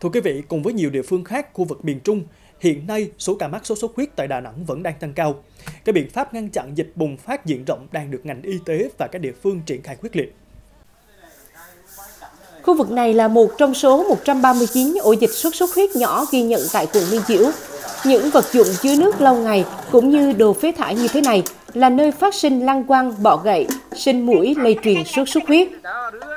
Thưa quý vị, cùng với nhiều địa phương khác khu vực miền Trung, hiện nay số ca mắc sốt xuất huyết tại Đà Nẵng vẫn đang tăng cao. Các biện pháp ngăn chặn dịch bùng phát diện rộng đang được ngành y tế và các địa phương triển khai quyết liệt. Khu vực này là một trong số 139 ổ dịch sốt xuất huyết nhỏ ghi nhận tại quận Liên Chiểu. Những vật dụng chứa nước lâu ngày cũng như đồ phế thải như thế này là nơi phát sinh lăng quăng, bọ gậy, sinh mũi lây truyền sốt xuất huyết.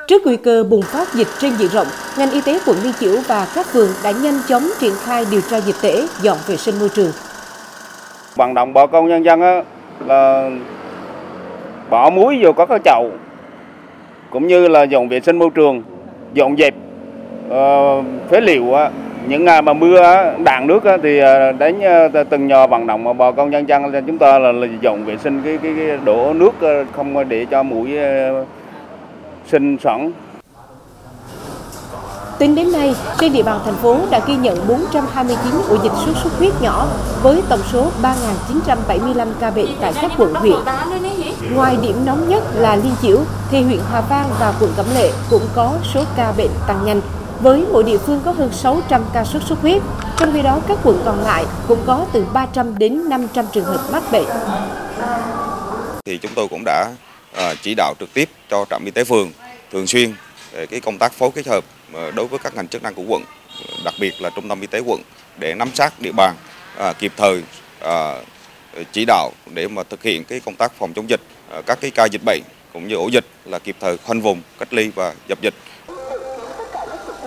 Trước nguy cơ bùng phát dịch trên diện rộng, ngành y tế quận Liên Chiểu và các phường đã nhanh chóng triển khai điều tra dịch tễ, dọn vệ sinh môi trường. Vận động bà con nhân dân là bỏ muối vô các cái chậu cũng như là dọn vệ sinh môi trường, dọn dẹp ờ, phế liệu những ngày mà mưa đạn nước thì à, đến à, từng nhờ vận động bà con nhân dân chúng ta là, là dọn vệ sinh cái, cái, cái đổ nước à, không để cho mũi sinh sẵn. Tính đến nay, trên địa bàn thành phố đã ghi nhận 429 ổ dịch sốt xuất huyết nhỏ với tổng số 3.975 ca bệnh tại các quận huyện. Ngoài điểm nóng nhất là Liên Chiểu, thì huyện Hòa Vang và quận Cẩm Lệ cũng có số ca bệnh tăng nhanh với mỗi địa phương có hơn 600 ca sốt xuất huyết. Trong khi đó, các quận còn lại cũng có từ 300 đến 500 trường hợp mắc bệnh. Thì chúng tôi cũng đã à, chỉ đạo trực tiếp cho trạm y tế phường thường xuyên về cái công tác phối kết hợp à, đối với các ngành chức năng của quận, đặc biệt là trung tâm y tế quận để nắm sát địa bàn à, kịp thời chỉ đạo để mà thực hiện cái công tác phòng chống dịch các cái ca dịch bệnh cũng như ổ dịch là kịp thời khoanh vùng cách ly và dập dịch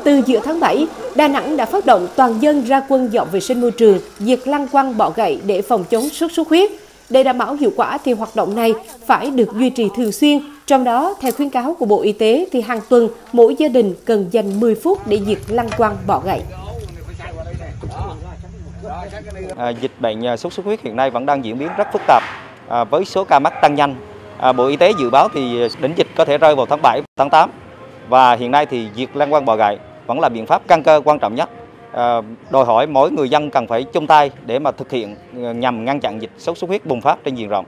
từ giữa tháng 7, Đà Nẵng đã phát động toàn dân ra quân dọn vệ sinh môi trường, diệt lăng quăng bọ gậy để phòng chống sốt xuất huyết. Để đảm bảo hiệu quả thì hoạt động này phải được duy trì thường xuyên. Trong đó, theo khuyến cáo của Bộ Y tế thì hàng tuần mỗi gia đình cần dành 10 phút để diệt lăng quăng bọ gậy. À, dịch bệnh à, sốt xuất huyết hiện nay vẫn đang diễn biến rất phức tạp à, với số ca mắc tăng nhanh. À, Bộ Y tế dự báo thì à, đỉnh dịch có thể rơi vào tháng 7, tháng 8 và hiện nay thì diệt lăng quăng bọ gậy vẫn là biện pháp căn cơ quan trọng nhất. Ờ, đòi hỏi mỗi người dân cần phải chung tay để mà thực hiện ờ, nhằm ngăn chặn dịch sốt xuất huyết bùng phát trên diện rộng.